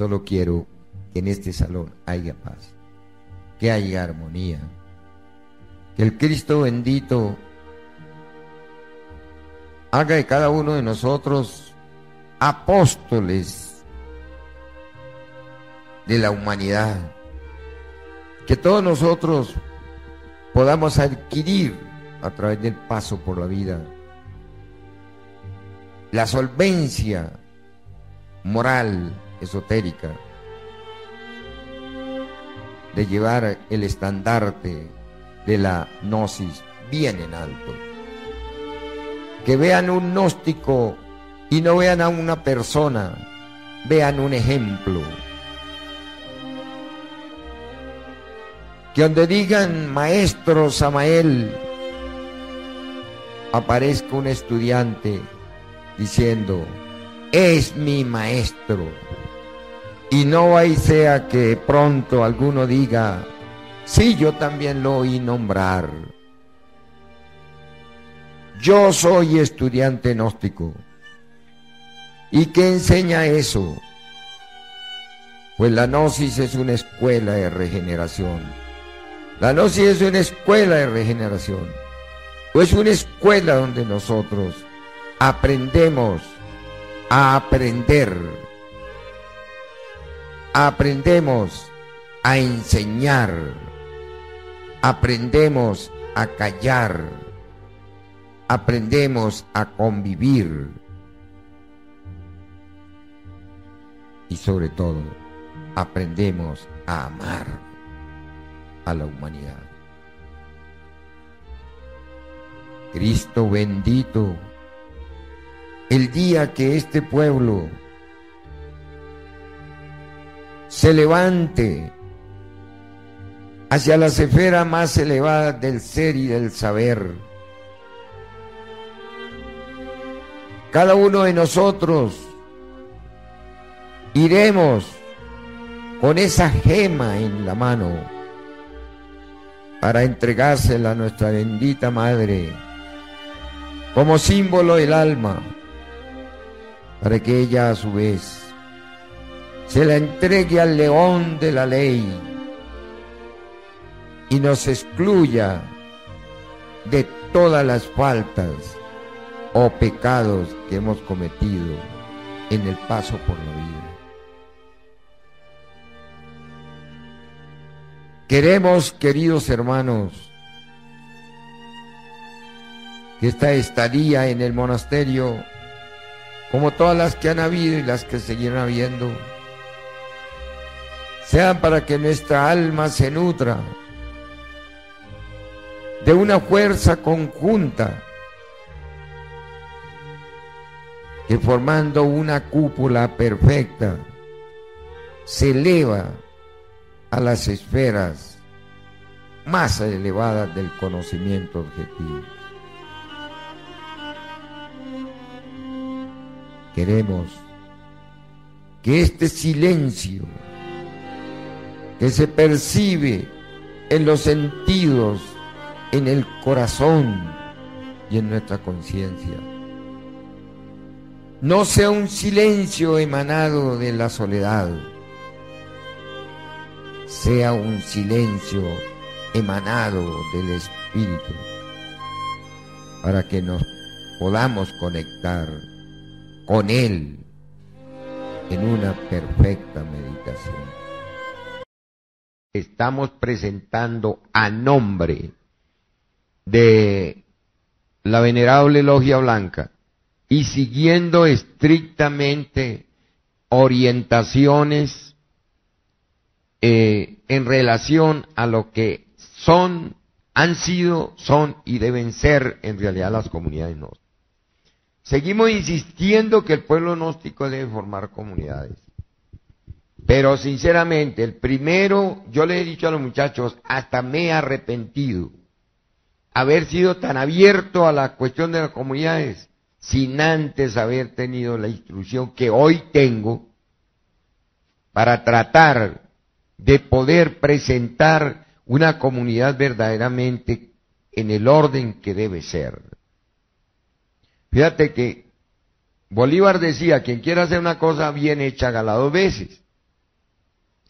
Solo quiero que en este salón haya paz, que haya armonía, que el Cristo bendito haga de cada uno de nosotros apóstoles de la humanidad, que todos nosotros podamos adquirir a través del paso por la vida la solvencia moral, esotérica, de llevar el estandarte de la gnosis bien en alto. Que vean un gnóstico y no vean a una persona, vean un ejemplo. Que donde digan maestro Samael, aparezca un estudiante diciendo, es mi maestro. Y no hay sea que pronto alguno diga, sí, yo también lo oí nombrar. Yo soy estudiante gnóstico. ¿Y qué enseña eso? Pues la gnosis es una escuela de regeneración. La gnosis es una escuela de regeneración. Pues una escuela donde nosotros aprendemos a aprender. Aprendemos a enseñar. Aprendemos a callar. Aprendemos a convivir. Y sobre todo, aprendemos a amar a la humanidad. Cristo bendito el día que este pueblo se levante hacia la esfera más elevada del ser y del saber. Cada uno de nosotros iremos con esa gema en la mano para entregársela a nuestra bendita Madre como símbolo del alma para que ella a su vez se la entregue al león de la ley y nos excluya de todas las faltas o pecados que hemos cometido en el paso por la vida. Queremos, queridos hermanos, que esta estadía en el monasterio como todas las que han habido y las que seguirán habiendo, sean para que nuestra alma se nutra de una fuerza conjunta que formando una cúpula perfecta se eleva a las esferas más elevadas del conocimiento objetivo. Queremos que este silencio que se percibe en los sentidos, en el corazón y en nuestra conciencia, no sea un silencio emanado de la soledad, sea un silencio emanado del Espíritu, para que nos podamos conectar con Él en una perfecta meditación. Estamos presentando a nombre de la venerable logia blanca y siguiendo estrictamente orientaciones eh, en relación a lo que son, han sido, son y deben ser en realidad las comunidades no. Seguimos insistiendo que el pueblo gnóstico debe formar comunidades. Pero sinceramente, el primero, yo le he dicho a los muchachos, hasta me he arrepentido haber sido tan abierto a la cuestión de las comunidades sin antes haber tenido la instrucción que hoy tengo para tratar de poder presentar una comunidad verdaderamente en el orden que debe ser. Fíjate que Bolívar decía, quien quiera hacer una cosa bien hecha, hágala dos veces.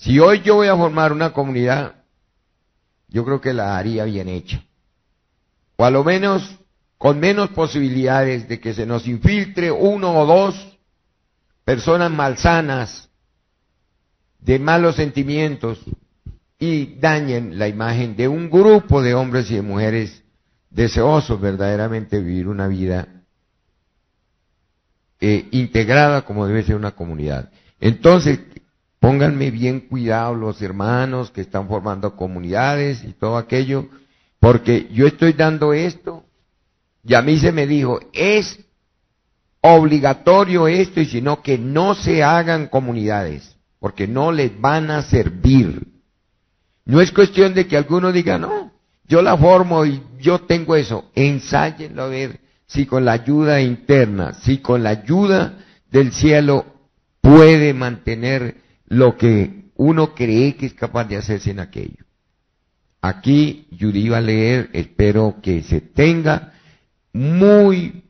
Si hoy yo voy a formar una comunidad, yo creo que la haría bien hecha. O a lo menos con menos posibilidades de que se nos infiltre uno o dos personas malsanas de malos sentimientos y dañen la imagen de un grupo de hombres y de mujeres deseosos verdaderamente de vivir una vida eh, integrada como debe ser una comunidad. Entonces, pónganme bien cuidado los hermanos que están formando comunidades y todo aquello, porque yo estoy dando esto y a mí se me dijo, es obligatorio esto y sino que no se hagan comunidades, porque no les van a servir. No es cuestión de que alguno diga, no, yo la formo y yo tengo eso. Ensáyenlo a ver si con la ayuda interna, si con la ayuda del cielo puede mantener lo que uno cree que es capaz de hacerse en aquello. Aquí Yuri va a leer, espero que se tenga muy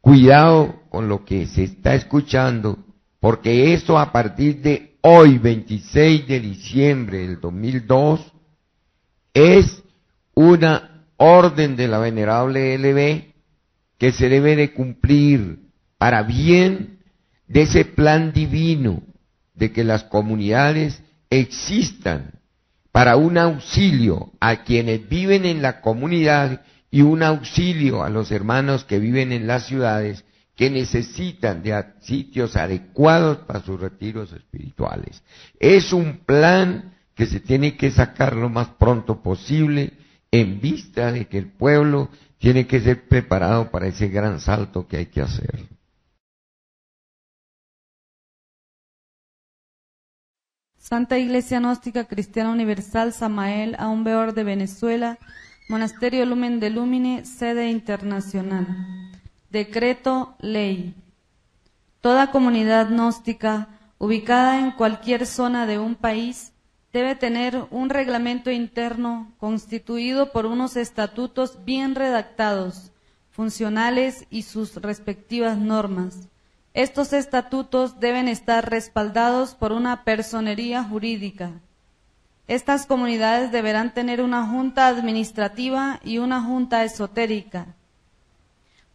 cuidado con lo que se está escuchando, porque eso a partir de hoy, 26 de diciembre del 2002, es una orden de la venerable LB que se debe de cumplir para bien de ese plan divino de que las comunidades existan para un auxilio a quienes viven en la comunidad y un auxilio a los hermanos que viven en las ciudades que necesitan de sitios adecuados para sus retiros espirituales. Es un plan que se tiene que sacar lo más pronto posible en vista de que el pueblo tiene que ser preparado para ese gran salto que hay que hacer. Santa Iglesia Gnóstica Cristiana Universal Samael, Aumbeor de Venezuela, Monasterio Lumen de Lumine, sede internacional. Decreto Ley. Toda comunidad gnóstica ubicada en cualquier zona de un país debe tener un reglamento interno constituido por unos estatutos bien redactados, funcionales y sus respectivas normas. Estos estatutos deben estar respaldados por una personería jurídica estas comunidades deberán tener una junta administrativa y una junta esotérica.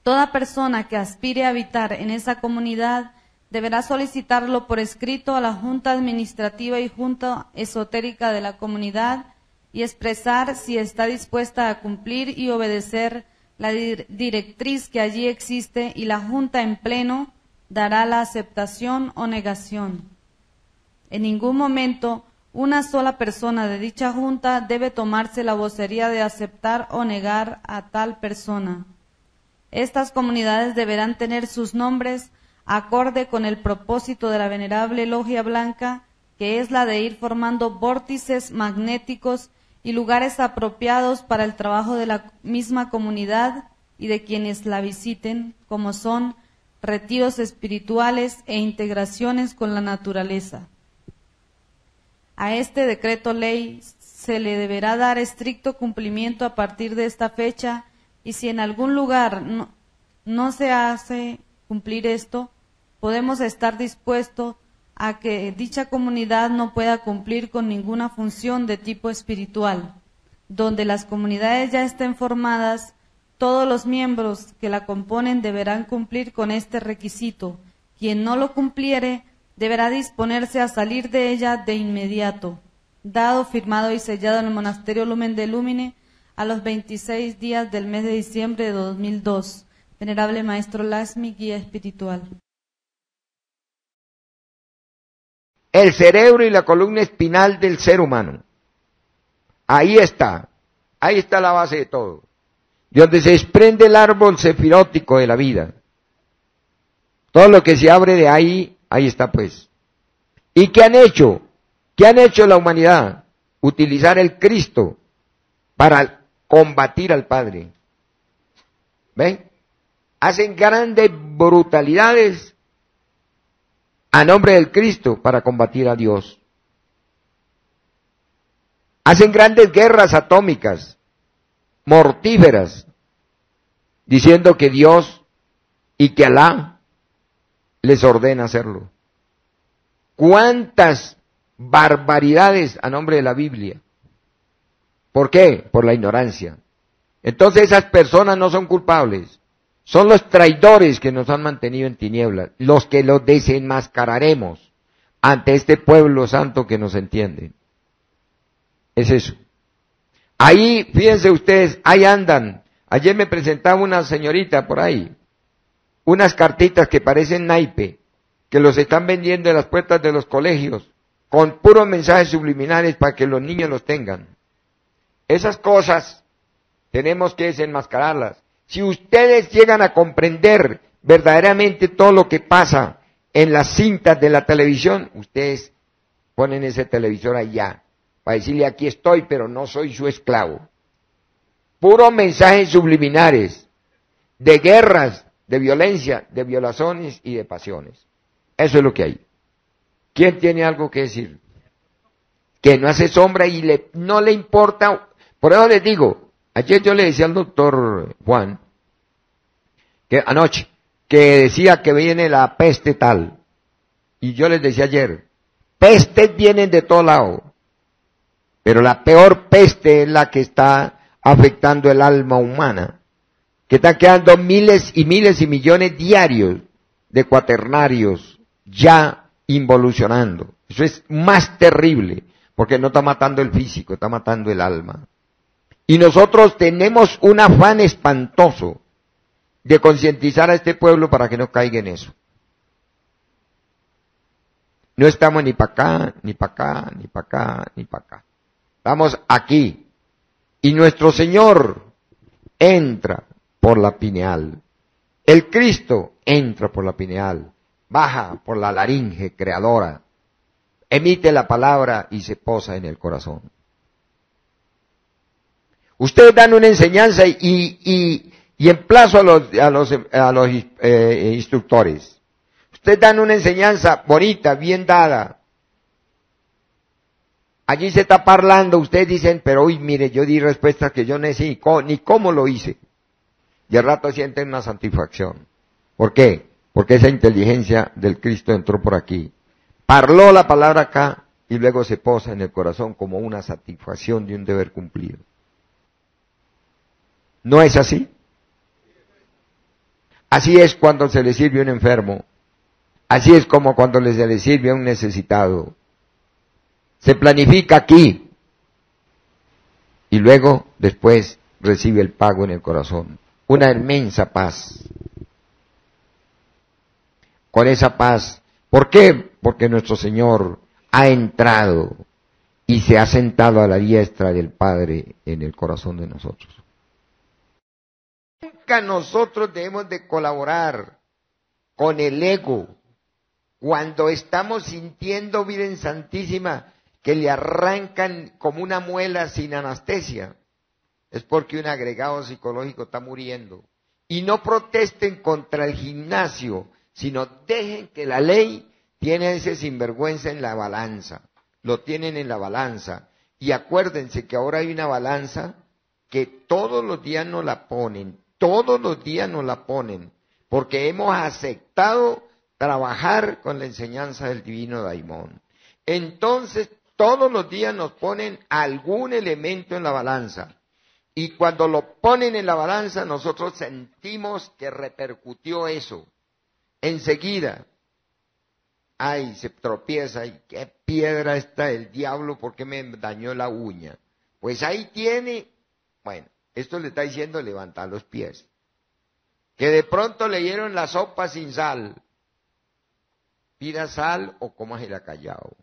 Toda persona que aspire a habitar en esa comunidad deberá solicitarlo por escrito a la junta administrativa y junta esotérica de la comunidad y expresar si está dispuesta a cumplir y obedecer la directriz que allí existe y la junta en pleno dará la aceptación o negación. En ningún momento una sola persona de dicha junta debe tomarse la vocería de aceptar o negar a tal persona. Estas comunidades deberán tener sus nombres acorde con el propósito de la venerable logia blanca, que es la de ir formando vórtices magnéticos y lugares apropiados para el trabajo de la misma comunidad y de quienes la visiten, como son retiros espirituales e integraciones con la naturaleza. A este decreto ley se le deberá dar estricto cumplimiento a partir de esta fecha y si en algún lugar no, se hace cumplir esto, podemos estar dispuestos a que dicha comunidad no pueda cumplir con ninguna función de tipo espiritual. Donde las comunidades ya estén formadas, todos los miembros que la componen deberán cumplir con este requisito. Quien no lo cumpliere deberá disponerse a salir de ella de inmediato, dado, firmado y sellado en el monasterio Lumen de Lumine a los 26 días del mes de diciembre de 2002. Venerable Maestro Lasmi, guía espiritual. El cerebro y la columna espinal del ser humano. Ahí está. Ahí está la base de todo. De donde se desprende el árbol sefirótico de la vida. Todo lo que se abre de ahí Ahí está pues. ¿Y qué han hecho? ¿Qué han hecho la humanidad? Utilizar el Cristo para combatir al Padre. ¿Ven? Hacen grandes brutalidades a nombre del Cristo para combatir a Dios. Hacen grandes guerras atómicas, mortíferas, diciendo que Dios y que Alá les ordena hacerlo. ¿Cuántas barbaridades a nombre de la Biblia. ¿Por qué? Por la ignorancia. Entonces esas personas no son culpables. Son los traidores que nos han mantenido en tinieblas, los que los desenmascararemos ante este pueblo santo que nos entiende. Es eso. Ahí, fíjense ustedes, ahí andan. Ayer me presentaba una señorita por ahí, unas cartitas que parecen naipe, que los están vendiendo en las puertas de los colegios, con puros mensajes subliminales para que los niños los tengan. Esas cosas tenemos que desenmascararlas. Si ustedes llegan a comprender verdaderamente todo lo que pasa en las cintas de la televisión, ustedes ponen ese televisor allá para decirle aquí estoy, pero no soy su esclavo. Puros mensajes subliminares de guerras, de violencia, de violaciones y de pasiones. Eso es lo que hay. ¿Quién tiene algo que decir? Que no hace sombra y le, no le importa. Por eso les digo, ayer yo le decía al doctor Juan, que anoche, que decía que viene la peste tal. Y yo les decía ayer, pestes vienen de todo lado. Pero la peor peste es la que está afectando el alma humana. Que están quedando miles y miles y millones diarios de cuaternarios ya involucionando. Eso es más terrible, porque no está matando el físico, está matando el alma. Y nosotros tenemos un afán espantoso de concientizar a este pueblo para que no caiga en eso. No estamos ni para acá, ni para acá, ni para acá, ni para acá. Estamos aquí. Y nuestro Señor entra por la pineal. El Cristo entra por la pineal baja por la laringe creadora, emite la palabra y se posa en el corazón. Ustedes dan una enseñanza y, y, y emplazo a los, a los, a los eh, instructores. Ustedes dan una enseñanza bonita, bien dada. Allí se está parlando, ustedes dicen, pero hoy mire, yo di respuestas que yo no sé ni cómo lo hice. Y al rato sienten una satisfacción. ¿Por qué? porque esa inteligencia del Cristo entró por aquí. Parló la palabra acá y luego se posa en el corazón como una satisfacción de un deber cumplido. ¿No es así? Así es cuando se le sirve a un enfermo. Así es como cuando se le sirve a un necesitado. Se planifica aquí y luego después recibe el pago en el corazón. Una inmensa paz con esa paz. ¿Por qué? Porque nuestro Señor ha entrado y se ha sentado a la diestra del Padre en el corazón de nosotros. Nunca nosotros debemos de colaborar con el ego cuando estamos sintiendo, miren Santísima, que le arrancan como una muela sin anestesia. Es porque un agregado psicológico está muriendo. Y no protesten contra el gimnasio, sino dejen que la ley tiene ese sinvergüenza en la balanza, lo tienen en la balanza. Y acuérdense que ahora hay una balanza que todos los días nos la ponen, todos los días nos la ponen, porque hemos aceptado trabajar con la enseñanza del divino Daimón. Entonces, todos los días nos ponen algún elemento en la balanza. Y cuando lo ponen en la balanza, nosotros sentimos que repercutió eso enseguida, ay, se tropieza, y qué piedra está el diablo, porque me dañó la uña? Pues ahí tiene, bueno, esto le está diciendo levantar los pies. Que de pronto le dieron la sopa sin sal. Pida sal o la callado.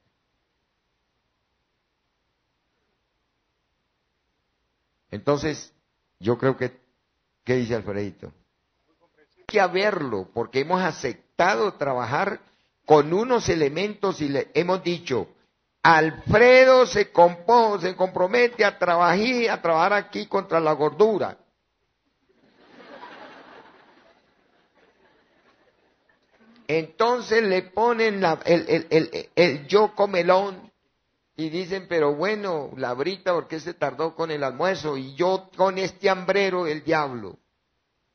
Entonces, yo creo que, ¿qué dice Alfredito? que haberlo, porque hemos aceptado trabajar con unos elementos y le hemos dicho, Alfredo se, se compromete a trabajar, a trabajar aquí contra la gordura. Entonces le ponen el, el, el, yo comelón y dicen, pero bueno, la brita, ¿por qué se tardó con el almuerzo? Y yo con este hambrero, el diablo.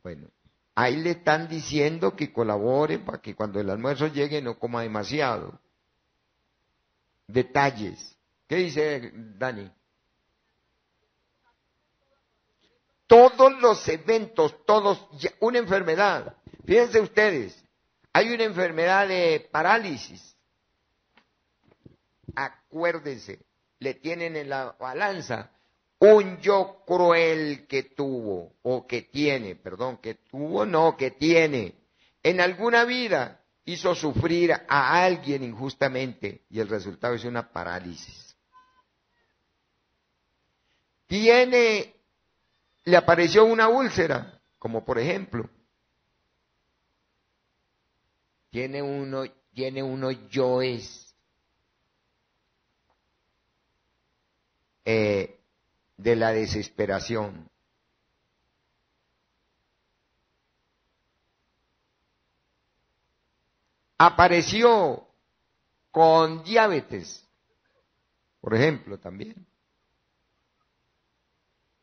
Bueno, ahí le están diciendo que colabore para que cuando el almuerzo llegue no coma demasiado. detalles. ¿Qué dice Dani? Todos los eventos, todos, una enfermedad. Fíjense ustedes, hay una enfermedad de parálisis. Acuérdense, le tienen en la balanza un yo cruel que tuvo, o que tiene, perdón, que tuvo, no, que tiene, en alguna vida hizo sufrir a alguien injustamente y el resultado es una parálisis. Tiene, le apareció una úlcera, como por ejemplo, tiene uno, tiene uno yoes eh, de la desesperación. Apareció con diabetes, por ejemplo, también.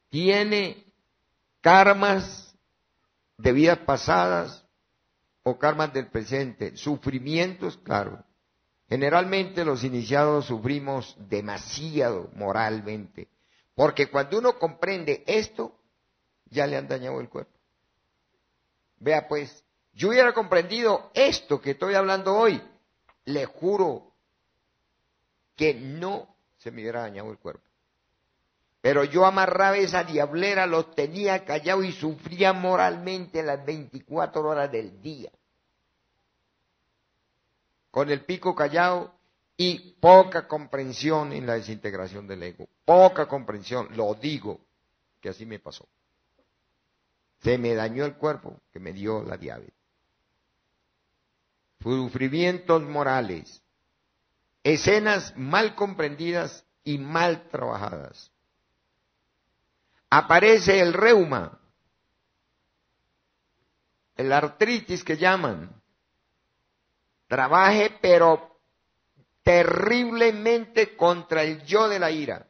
Tiene karmas de vidas pasadas o karmas del presente, sufrimientos, claro. Generalmente los iniciados sufrimos demasiado moralmente, porque cuando uno comprende esto, ya le han dañado el cuerpo. Vea pues, yo hubiera comprendido esto que estoy hablando hoy, le juro que no se me hubiera dañado el cuerpo. Pero yo amarraba esa diablera, los tenía callados y sufría moralmente las 24 horas del día. Con el pico callado y poca comprensión en la desintegración del ego. Poca comprensión, lo digo, que así me pasó. Se me dañó el cuerpo que me dio la diabetes. Sufrimientos morales, escenas mal comprendidas y mal trabajadas. Aparece el reuma, el artritis que llaman. Trabaje pero terriblemente contra el yo de la ira.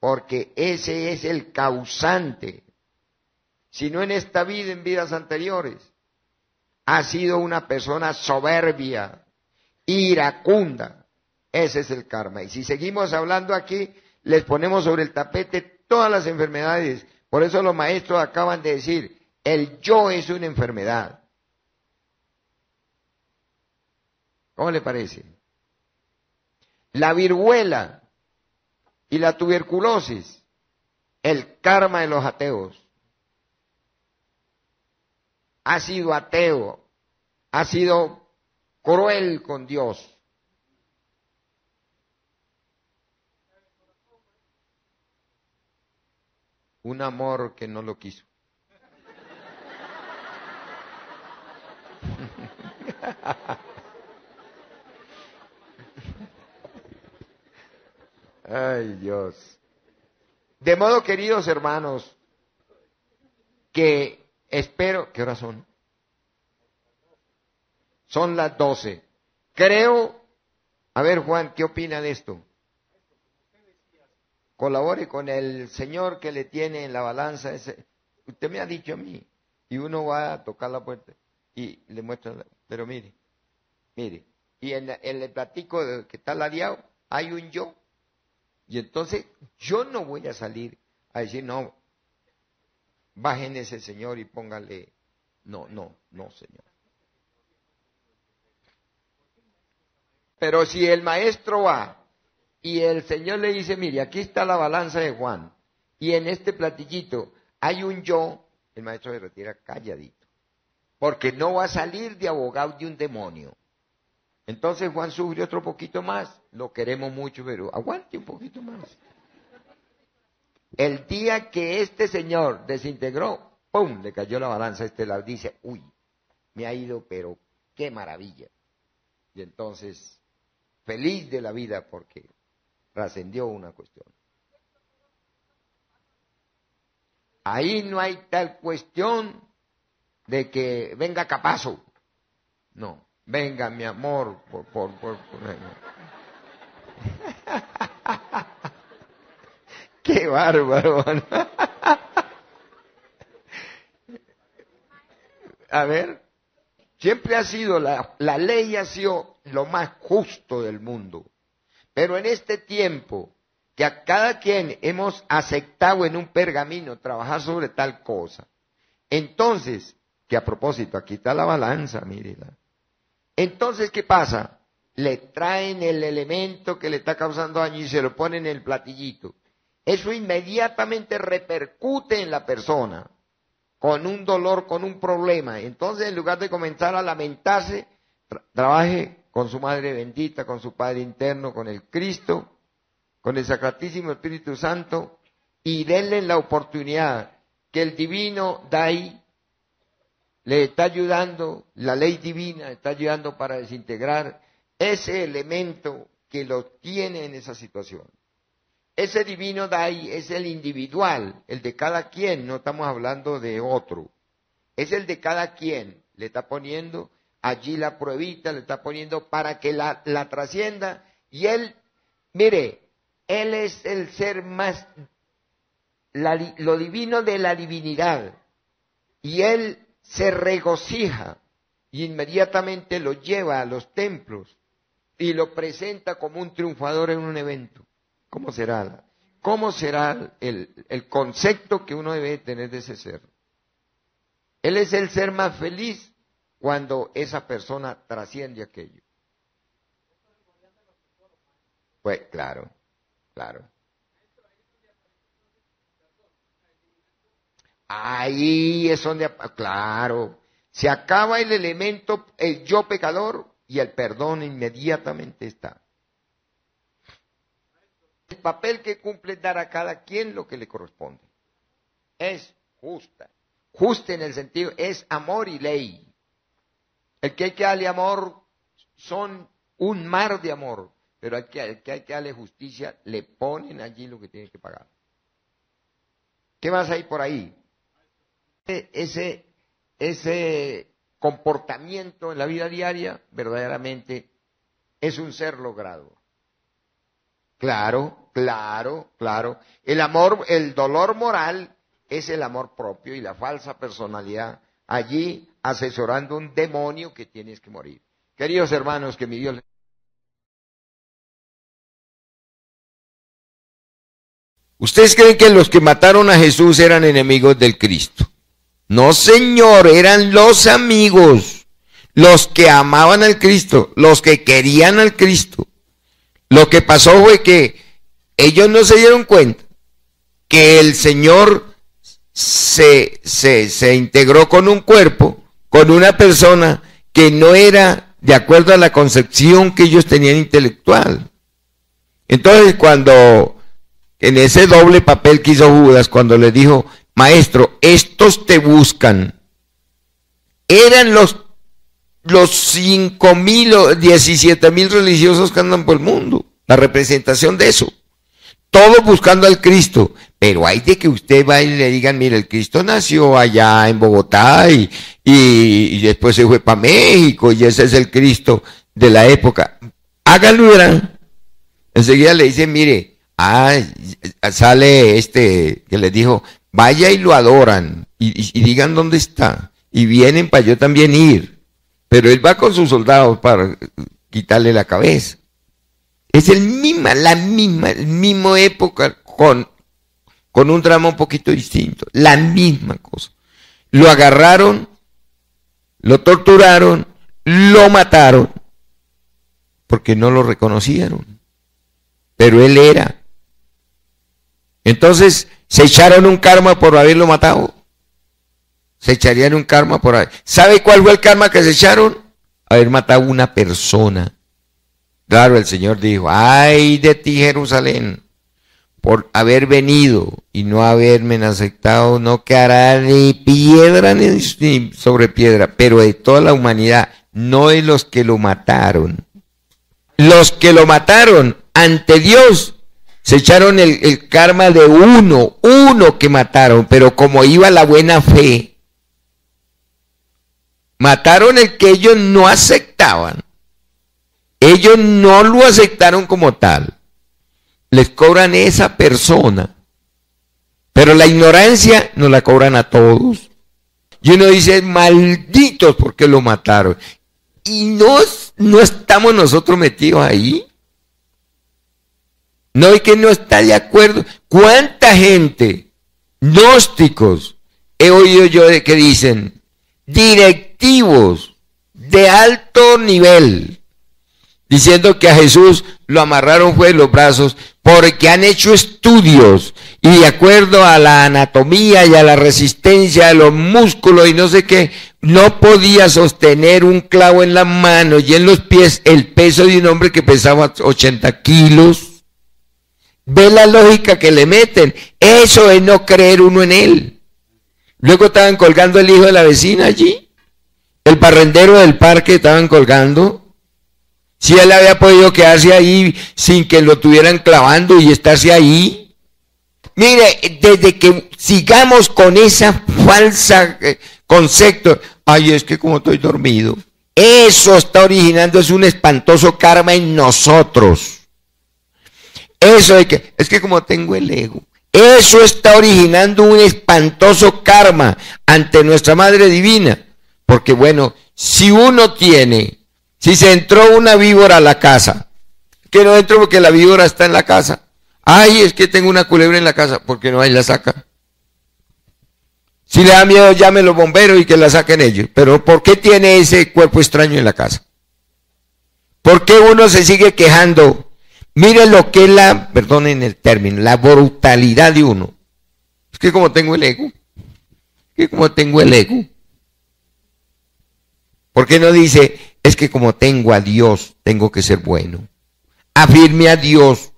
Porque ese es el causante. Si no en esta vida, en vidas anteriores. Ha sido una persona soberbia, iracunda. Ese es el karma. Y si seguimos hablando aquí, les ponemos sobre el tapete todas las enfermedades. Por eso los maestros acaban de decir, el yo es una enfermedad. ¿Cómo le parece? La viruela y la tuberculosis, el karma de los ateos. Ha sido ateo, ha sido cruel con Dios. Un amor que no lo quiso. Ay Dios. De modo, queridos hermanos, que espero, ¿qué horas son? Son las doce. Creo, a ver Juan, ¿qué opina de esto? Colabore con el Señor que le tiene en la balanza ese. Usted me ha dicho a mí, y uno va a tocar la puerta y le muestra, pero mire, mire, y en, el platico que está ladeado hay un yo y entonces yo no voy a salir a decir, no, bajen ese señor y póngale, no, no, no, señor. Pero si el maestro va y el señor le dice, mire, aquí está la balanza de Juan, y en este platillito hay un yo, el maestro se retira calladito, porque no va a salir de abogado de un demonio. Entonces Juan sufre otro poquito más. Lo queremos mucho, pero aguante un poquito más. El día que este señor desintegró, ¡pum! Le cayó la balanza este lado. Dice, uy, me ha ido, pero qué maravilla. Y entonces, feliz de la vida porque trascendió una cuestión. Ahí no hay tal cuestión de que venga capazo. No. Venga, mi amor, por, por, por, Qué bárbaro. A ver, Siempre ha sido, la, la ley ha sido lo más justo del mundo. Pero en este tiempo, que a cada quien hemos aceptado en un pergamino trabajar sobre tal cosa, entonces, que a propósito, aquí está la balanza, mírela. Entonces, ¿qué pasa? Le traen el elemento que le está causando daño y se lo ponen en el platillito. Eso inmediatamente repercute en la persona con un dolor, con un problema. Entonces, en lugar de comenzar a lamentarse, trabaje con su Madre bendita, con su Padre interno, con el Cristo, con el Sacratísimo Espíritu Santo, y denle la oportunidad que el divino Dai le está ayudando, la ley divina está ayudando para desintegrar ese elemento que lo tiene en esa situación. Ese divino Dai es el individual, el de cada quien, no estamos hablando de otro. Es el de cada quien. Le está poniendo allí la pruebita, le está poniendo para que la, la trascienda. Y él, mire, él es el ser más, lo divino de la divinidad. Y él se regocija y inmediatamente lo lleva a los templos y lo presenta como un triunfador en un evento. ¿Cómo será? ¿Cómo será el, el concepto que uno debe tener de ese ser? Él es el ser más feliz cuando esa persona trasciende aquello. Pues claro, claro. Ahí es donde, claro, se acaba el elemento, el yo pecador y el perdón inmediatamente está. El papel que cumple es dar a cada quien lo que le corresponde. Es justa. Justa en el sentido, es amor y ley. El que hay que darle amor son un mar de amor, pero el que, hay que darle justicia le ponen allí lo que tiene que pagar. ¿Qué más hay por ahí? Ese, ese comportamiento en la vida diaria verdaderamente es un ser logrado. Claro, claro, claro. El amor, el dolor moral es el amor propio y la falsa personalidad allí asesorando un demonio que tienes que morir. Queridos hermanos, que mi Dios ¿Ustedes creen que los que mataron a Jesús eran enemigos del Cristo? No, Señor, eran los amigos, los que amaban al Cristo, los que querían al Cristo. Lo que pasó fue que ellos no se dieron cuenta que el Señor se, se, se integró con un cuerpo, con una persona que no era de acuerdo a la concepción que ellos tenían intelectual. Entonces, cuando en ese doble papel que hizo Judas, cuando le dijo, maestro, estos te buscan, eran los los cinco mil o diecisiete mil religiosos que andan por el mundo, la representación de eso. Todos buscando al Cristo, pero hay de que usted va y le digan, mire, el Cristo nació allá en Bogotá y, y, después se fue para México y ese es el Cristo de la época. Háganlo, verán. Enseguida le dicen, mire, ah, sale este que le dijo, vaya y lo adoran y, digan dónde está. Y vienen para yo también ir. Pero él va con sus soldados para quitarle la cabeza. Es el misma, la misma, el mismo época con, con un drama un poquito distinto. La misma cosa. Lo agarraron, lo torturaron, lo mataron, porque no lo reconocieron. Pero él era. Entonces, se echaron un karma por haberlo matado se echarían un karma por ahí. ¿Sabe cuál fue el karma que se echaron? Haber matado una persona. Claro, el Señor dijo, ay de ti Jerusalén, por haber venido y no haberme aceptado, no quedará ni piedra ni sobre piedra, pero de toda la humanidad, no de los que lo mataron. Los que lo mataron ante Dios se echaron el, karma de uno, uno que mataron, pero como iba la buena fe, Mataron el que ellos no aceptaban. Ellos no lo aceptaron como tal. Les cobran esa persona. Pero la ignorancia no la cobran a todos. y uno dice, malditos porque lo mataron. Y no, no estamos nosotros metidos ahí. No, hay que no está de acuerdo. ¿Cuánta gente, gnósticos, he oído yo de que dicen, directivos de alto nivel, diciendo que a Jesús lo amarraron fue los brazos porque han hecho estudios y de acuerdo a la anatomía y a la resistencia de los músculos y no sé qué, no podía sostener un clavo en la mano y en los pies el peso de un hombre que pesaba 80 kilos. Ve la lógica que le meten. Eso es no creer uno en él. Luego estaban colgando el hijo de la vecina allí. El barrendero del parque estaban colgando. Si él había podido quedarse ahí sin que lo tuvieran clavando y estarse ahí. Mire, desde que sigamos con esa falsa eh, concepto, ay, es que como estoy dormido, eso está originando es un espantoso karma en nosotros. Eso es que, es que como tengo el ego, eso está originando un espantoso karma ante nuestra Madre Divina. Porque bueno, si uno tiene, si se entró una víbora a la casa, que no entró porque la víbora está en la casa. Ay, es que tengo una culebra en la casa, porque no hay la saca. Si le da miedo, llame los bomberos y que la saquen ellos. Pero ¿por qué tiene ese cuerpo extraño en la casa? ¿Por qué uno se sigue quejando? Mire lo que es la, perdonen el término, la brutalidad de uno. Es que como tengo el ego, que como tengo el ego, ¿Por qué no dice, es que como tengo a Dios, tengo que ser bueno? Afirme a Dios.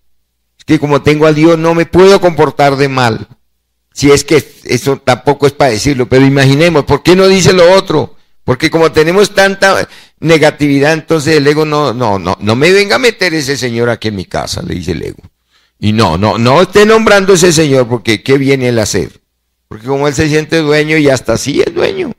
Es que como tengo a Dios, no me puedo comportar de mal. Si es que eso tampoco es para decirlo, pero imaginemos, ¿por qué no dice lo otro? Porque como tenemos tanta negatividad, entonces el ego no, no, no, no me venga a meter ese señor aquí en mi casa, le dice el ego. Y no, no, no esté nombrando ese señor porque qué viene él a hacer. Porque como él se siente dueño y hasta así es dueño.